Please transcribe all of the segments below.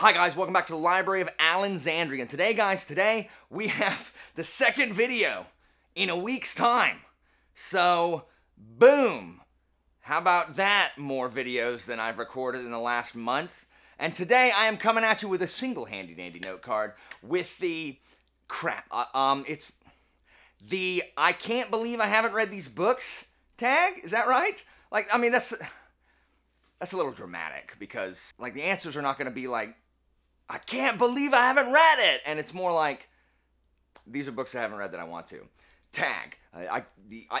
Hi guys, welcome back to the Library of Allenxandria. And today, guys, today we have the second video in a week's time. So, boom. How about that? More videos than I've recorded in the last month. And today I am coming at you with a single handy dandy note card with the crap. Uh, um, it's the I can't believe I haven't read these books tag. Is that right? Like, I mean, that's that's a little dramatic because like the answers are not going to be like I can't believe I haven't read it, and it's more like these are books I haven't read that I want to. Tag. I, I the I.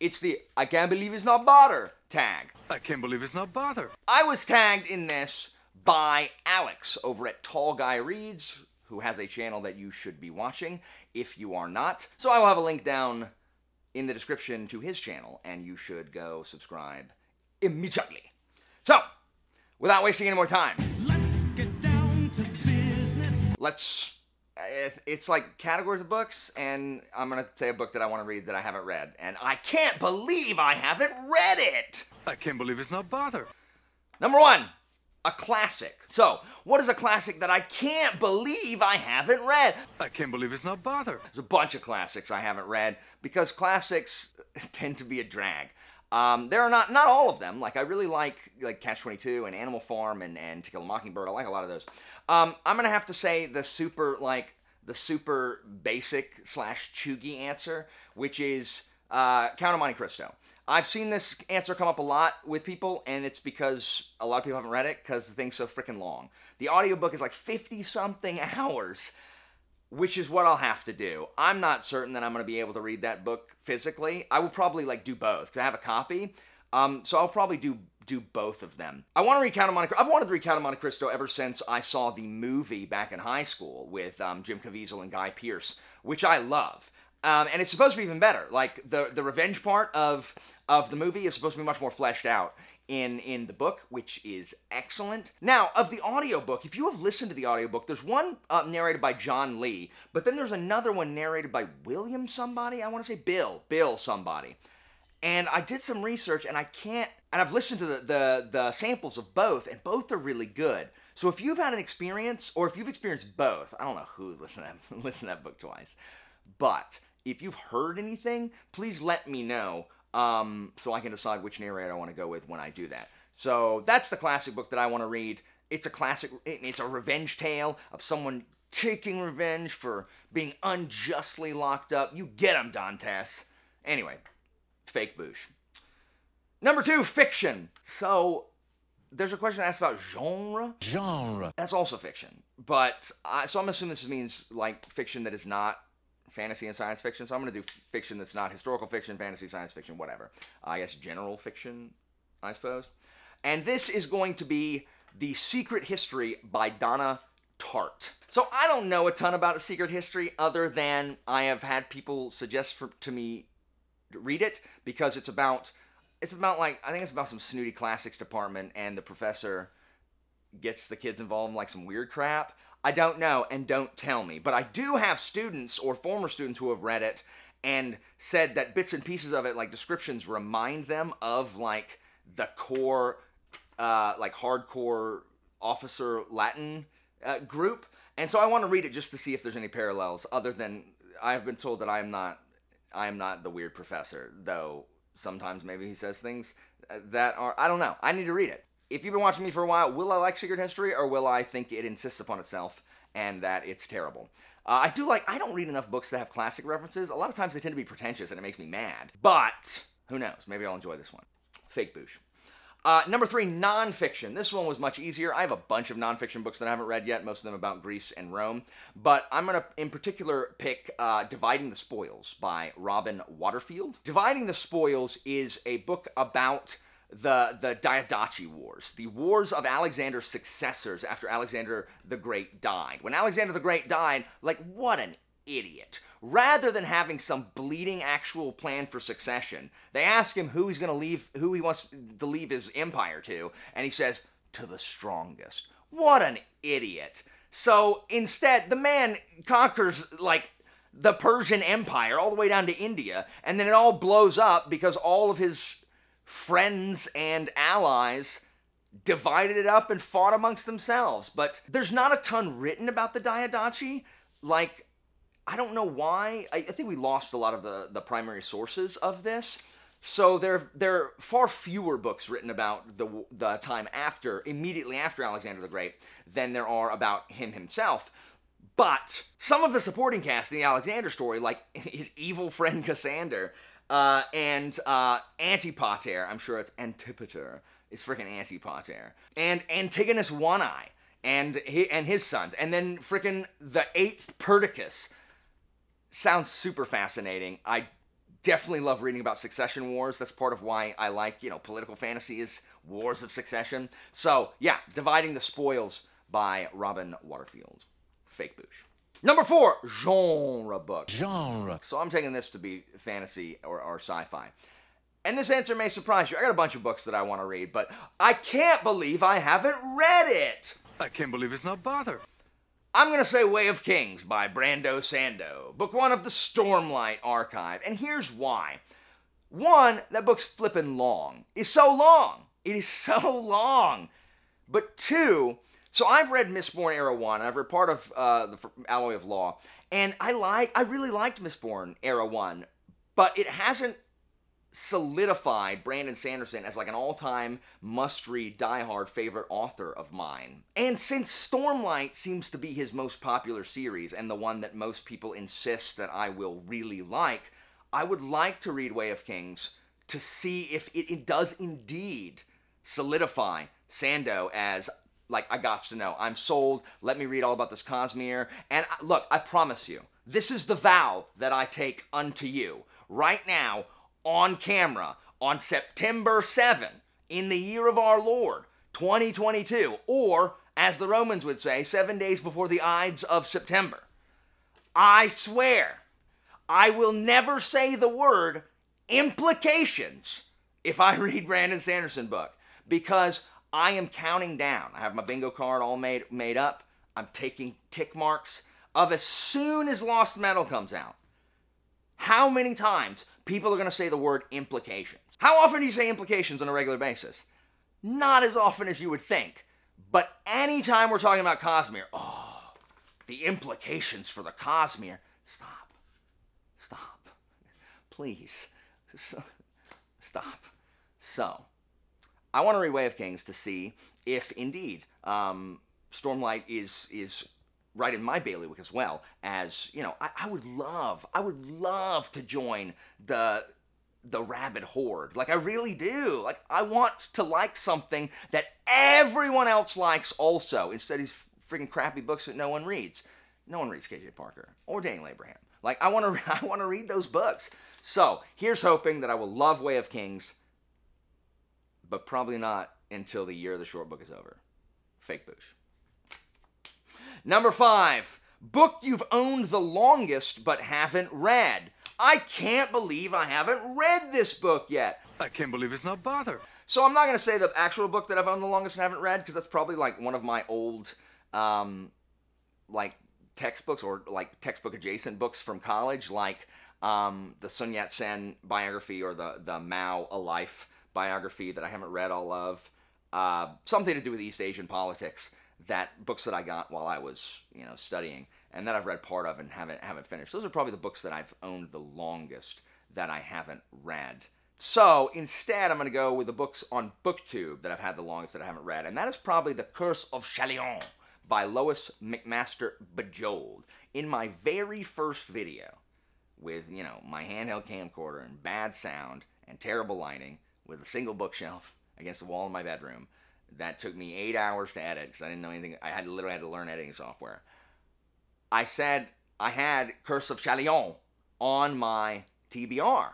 It's the I can't believe it's not bother tag. I can't believe it's not bother. I was tagged in this by Alex over at Tall Guy Reads, who has a channel that you should be watching if you are not. So I will have a link down in the description to his channel, and you should go subscribe immediately. So, without wasting any more time, let's. Eh, it's like categories of books, and I'm gonna say a book that I want to read that I haven't read, and I can't believe I haven't read it. I can't believe it's not bother. Number one, a classic. So, what is a classic that I can't believe I haven't read? I can't believe it's not bother. There's a bunch of classics I haven't read because classics tend to be a drag. Um, there are not not all of them. Like I really like like Catch Twenty Two and Animal Farm and and To Kill a Mockingbird. I like a lot of those. Um, I'm gonna have to say the super like the super basic slash chuggy answer, which is uh, Count of Monte Cristo. I've seen this answer come up a lot with people, and it's because a lot of people haven't read it because the thing's so freaking long. The audiobook is like 50 something hours which is what I'll have to do. I'm not certain that I'm going to be able to read that book physically. I will probably like do both because I have a copy. Um, so I'll probably do do both of them. I want to read Count of Monte. Cristo. I've wanted to read Count of Monte Cristo ever since I saw the movie back in high school with um, Jim Caviezel and Guy Pearce, which I love. Um, and it's supposed to be even better. Like the the revenge part of of the movie is supposed to be much more fleshed out in in the book, which is excellent. Now, of the audiobook, if you have listened to the audiobook, there's one uh, narrated by John Lee, but then there's another one narrated by William somebody. I want to say Bill, Bill somebody. And I did some research, and I can't. And I've listened to the, the the samples of both, and both are really good. So if you've had an experience, or if you've experienced both, I don't know who listened to that, listened to that book twice, but if you've heard anything, please let me know um, so I can decide which narrator I want to go with when I do that. So that's the classic book that I want to read. It's a classic. It's a revenge tale of someone taking revenge for being unjustly locked up. You get 'em, Dantes. Anyway, fake boosh. Number two, fiction. So there's a question asked about genre. Genre. That's also fiction, but I, so I'm assuming this means like fiction that is not fantasy and science fiction. So I'm going to do fiction that's not historical fiction, fantasy, science fiction, whatever. I guess general fiction, I suppose. And this is going to be The Secret History by Donna Tartt. So I don't know a ton about A Secret History other than I have had people suggest for, to me to read it because it's about it's about like I think it's about some snooty classics department and the professor gets the kids involved in like some weird crap. I don't know and don't tell me. But I do have students or former students who have read it and said that bits and pieces of it, like descriptions, remind them of like the core, uh, like hardcore officer Latin uh, group. And so I want to read it just to see if there's any parallels other than I have been told that I am not I am not the weird professor, though sometimes maybe he says things that are I don't know. I need to read it if you've been watching me for a while, will I like Secret History or will I think it insists upon itself and that it's terrible? Uh, I do like, I don't read enough books that have classic references. A lot of times they tend to be pretentious and it makes me mad. But, who knows? Maybe I'll enjoy this one. Fake boosh. Uh, number three, nonfiction. This one was much easier. I have a bunch of nonfiction books that I haven't read yet, most of them about Greece and Rome. But I'm going to, in particular, pick uh, Dividing the Spoils by Robin Waterfield. Dividing the Spoils is a book about the the Diadochi Wars, the wars of Alexander's successors after Alexander the Great died. When Alexander the Great died, like what an idiot. Rather than having some bleeding actual plan for succession, they ask him who he's going to leave, who he wants to leave his empire to, and he says, "To the strongest." What an idiot. So instead, the man conquers like the Persian Empire all the way down to India, and then it all blows up because all of his friends and allies divided it up and fought amongst themselves. But there's not a ton written about the Diadochi. Like, I don't know why. I, I think we lost a lot of the, the primary sources of this. So there, there are far fewer books written about the, the time after, immediately after Alexander the Great, than there are about him himself. But some of the supporting cast in the Alexander story, like his evil friend Cassander, uh, and uh, Antipater, I'm sure it's Antipater, is freaking Antipater, and Antigonus One Eye, and he, and his sons, and then freaking the eighth Perdiccas. Sounds super fascinating. I definitely love reading about succession wars. That's part of why I like, you know, political fantasy is wars of succession. So, yeah, dividing the spoils by Robin Waterfield. Fake boosh. Number four, genre book. Genre. So I'm taking this to be fantasy or, or sci-fi. And this answer may surprise you. I got a bunch of books that I want to read, but I can't believe I haven't read it. I can't believe it's not bother. I'm going to say Way of Kings by Brando Sando, book one of the Stormlight Archive. And here's why. One, that book's flippin' long. It's so long. It is so long. But two, so I've read Mistborn Era 1, I've read part of uh, the Alloy of Law, and I like, I really liked Mistborn Era 1, but it hasn't solidified Brandon Sanderson as like an all-time must-read die-hard favorite author of mine. And since Stormlight seems to be his most popular series and the one that most people insist that I will really like, I would like to read Way of Kings to see if it, it does indeed solidify Sando as like I got to know. I'm sold. Let me read all about this Cosmere. And I- look, I promise you, this is the vow that I take unto you right now on camera on September 7 in the year of our Lord 2022, or as the Romans would say, seven days before the Ides of September. I swear, I will never say the word implications if I read Brandon Sanderson book because I am counting down. I have my bingo card all made made up. I'm taking tick marks of as soon as Lost Metal comes out. How many times people are going to say the word implications? How often do you say implications on a regular basis? Not as often as you would think. But anytime we're talking about Cosmere, oh, the implications for the Cosmere. Stop. Stop. Please. Stop. So, I want to read Way of Kings to see if indeed um, Stormlight is is right in my bailiwick as well. As you know, I, I would love, I would love to join the the rabbit horde. Like I really do. Like I want to like something that everyone else likes also, instead of these freaking crappy books that no one reads. No one reads KJ Parker or Daniel Abraham. Like I want to, I want to read those books. So here's hoping that I will love Way of Kings, but probably not until the year the short book is over. Fake boosh. Number five, book you've owned the longest but haven't read. I can't believe I haven't read this book yet. I can't believe it's not bother. So I'm not going to say the actual book that I've owned the longest and haven't read because that's probably like one of my old, um, like textbooks or like textbook adjacent books from college, like um, the Sun Yat Sen biography or the the Mao A Life biography that I haven't read all of. Uh, something to do with East Asian politics. That books that I got while I was you know studying and that I've read part of and haven't haven't finished. Those are probably the books that I've owned the longest that I haven't read. So instead, I'm going to go with the books on BookTube that I've had the longest that I haven't read, and that is probably The Curse of Chalion by Lois McMaster Bujold. In my very first video, with you know my handheld camcorder and bad sound and terrible lighting, with a single bookshelf against the wall in my bedroom, that took me eight hours to edit because I didn't know anything. I had to literally had to learn editing software. I said I had Curse of Chalion on my TBR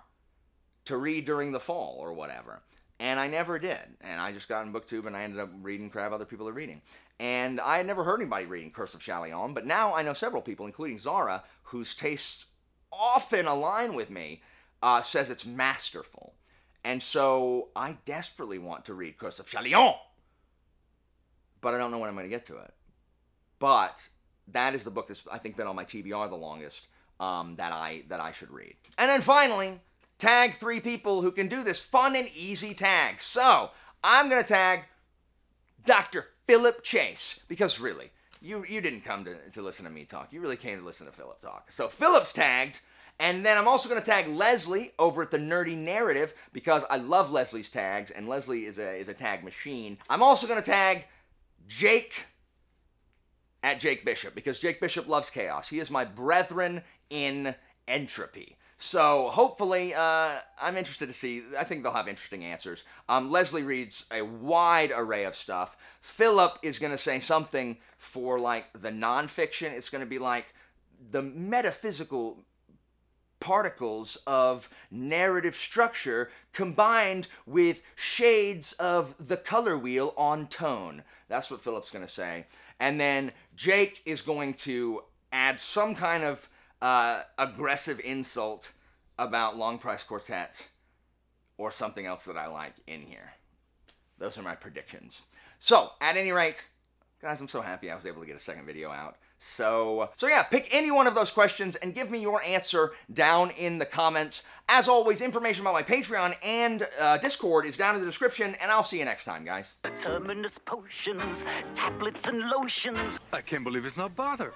to read during the fall or whatever. And I never did. And I just got in BookTube and I ended up reading crap other people are reading. And I had never heard anybody reading Curse of Chalion, but now I know several people, including Zara, whose tastes often align with me, uh, says it's masterful. And so I desperately want to read Curse of Chalion. But I don't know when I'm going to get to it. But that is the book that's I think been on my TBR the longest um, that I that I should read. And then finally, tag three people who can do this fun and easy tag. So I'm gonna tag Dr. Philip Chase. Because really, you, you didn't come to, to listen to me talk. You really came to listen to Philip talk. So Philip's tagged. And then I'm also going to tag Leslie over at the Nerdy Narrative because I love Leslie's tags, and Leslie is a, is a tag machine. I'm also going to tag Jake at Jake Bishop because Jake Bishop loves chaos. He is my brethren in entropy. So hopefully, uh, I'm interested to see. I think they'll have interesting answers. Um, Leslie reads a wide array of stuff. Philip is going to say something for like the nonfiction. It's going to be like the metaphysical particles of narrative structure combined with shades of the color wheel on tone. That's what Philip's going to say. And then Jake is going to add some kind of uh, aggressive insult about Long Price Quartet or something else that I like in here. Those are my predictions. So, at any rate, guys, I'm so happy I was able to get a second video out. So, so yeah, pick any one of those questions and give me your answer down in the comments. As always, information about my Patreon and uh, Discord is down in the description, and I'll see you next time, guys. Terminus potions, tablets and lotions. I can't believe it's not bother.